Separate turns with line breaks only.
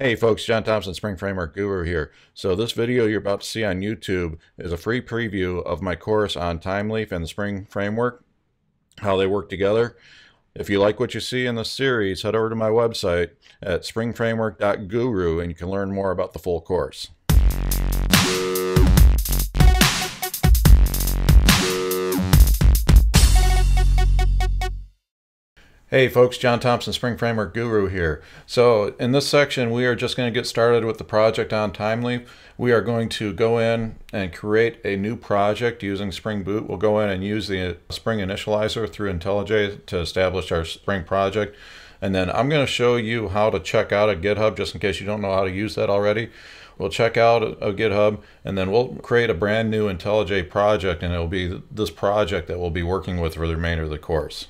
Hey folks, John Thompson, Spring Framework Guru here. So this video you're about to see on YouTube is a free preview of my course on Thymeleaf and the Spring Framework, how they work together. If you like what you see in this series, head over to my website at springframework.guru and you can learn more about the full course. Hey folks, John Thompson, Spring Framework Guru here. So in this section, we are just going to get started with the project on Thymeleaf. We are going to go in and create a new project using Spring Boot. We'll go in and use the uh, Spring Initializr through IntelliJ to establish our Spring project. And then I'm going to show you how to check out a GitHub just in case you don't know how to use that already. We'll check out a GitHub and then we'll create a brand new IntelliJ project and it'll be this project that we'll be working with for the remainder of the course.